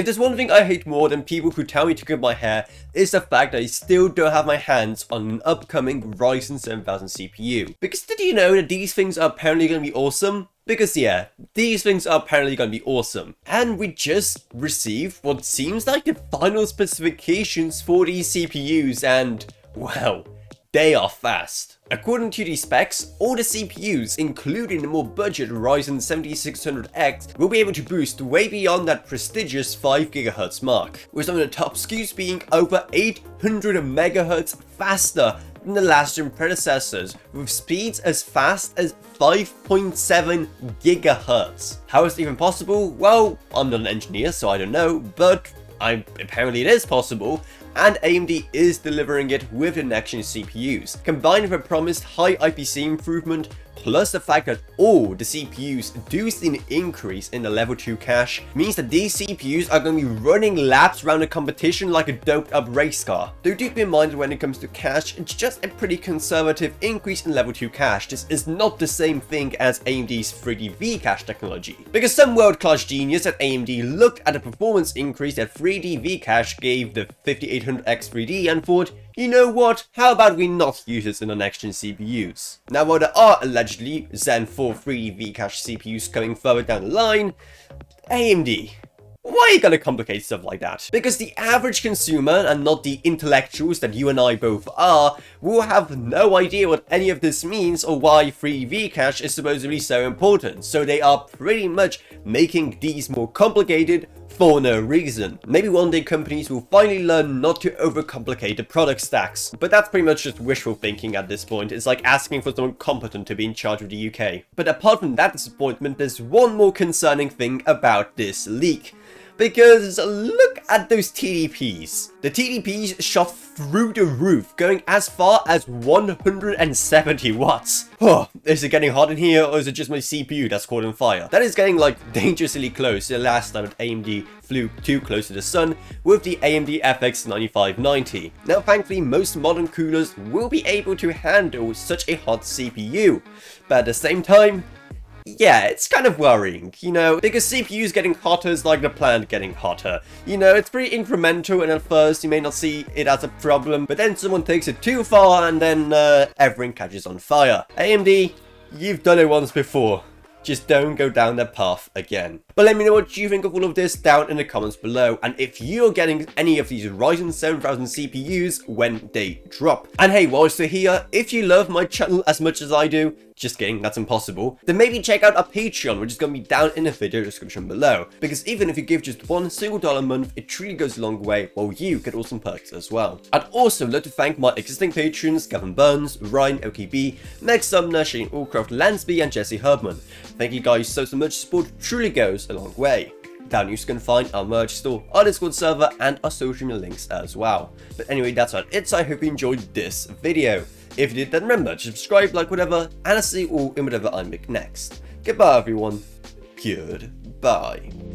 If there's one thing I hate more than people who tell me to cut my hair, is the fact that I still don't have my hands on an upcoming Ryzen 7000 CPU. Because did you know that these things are apparently going to be awesome? Because yeah, these things are apparently going to be awesome. And we just received what seems like the final specifications for these CPUs and, well, they are fast. According to these specs, all the CPUs, including the more budget Ryzen 7600X, will be able to boost way beyond that prestigious 5GHz mark, with some of the top SKUs being over 800 MHz faster than the last gen predecessors, with speeds as fast as 5.7 GHz. How is it even possible? Well, I'm not an engineer, so I don't know, but I, apparently it is possible, and AMD is delivering it with the next-gen CPUs. Combined with a promised high IPC improvement, plus the fact that all the CPUs do see an increase in the level 2 cache, means that these CPUs are going to be running laps around the competition like a doped up race car. Though do keep in mind when it comes to cache, it's just a pretty conservative increase in level 2 cache. This is not the same thing as AMD's 3D V cache technology. Because some world-class genius at AMD looked at the performance increase that 3D V cache gave the 5800X 3D and thought, you know what, how about we not use this in the next gen CPUs? Now while there are allegedly Zen 4 3D Vcache CPUs coming further down the line, AMD, why are you gonna complicate stuff like that? Because the average consumer, and not the intellectuals that you and I both are, will have no idea what any of this means or why 3D Vcache is supposedly so important, so they are pretty much making these more complicated for no reason. Maybe one day companies will finally learn not to overcomplicate the product stacks, but that's pretty much just wishful thinking at this point. It's like asking for someone competent to be in charge of the UK. But apart from that disappointment, there's one more concerning thing about this leak because look at those TDPs. The TDPs shot through the roof, going as far as 170 watts. Oh, is it getting hot in here or is it just my CPU that's caught on fire? That is getting like dangerously close the last time that AMD flew too close to the sun with the AMD FX 9590. Now thankfully most modern coolers will be able to handle such a hot CPU, but at the same time, yeah, it's kind of worrying, you know, because CPUs getting hotter is like the plant getting hotter. You know, it's pretty incremental and at first you may not see it as a problem, but then someone takes it too far and then uh, everything catches on fire. AMD, you've done it once before. Just don't go down that path again. But let me know what you think of all of this down in the comments below and if you're getting any of these Ryzen 7000 CPUs when they drop. And hey, while you're here, if you love my channel as much as I do, just kidding, that's impossible, then maybe check out our Patreon, which is going to be down in the video description below. Because even if you give just one single dollar a month, it truly goes a long way, while you get awesome perks as well. I'd also love to thank my existing patrons, Gavin Burns, Ryan LKB, Meg Sumner, Shane Allcroft, Lansby, and Jesse Hubman. Thank you guys so, so much, support truly goes long way. Down you can find our merch store, our Discord server, and our social media links as well. But anyway, that's about it, so I hope you enjoyed this video. If you did, then remember to subscribe, like whatever, and I'll see you all in whatever I make next. Goodbye everyone. Goodbye.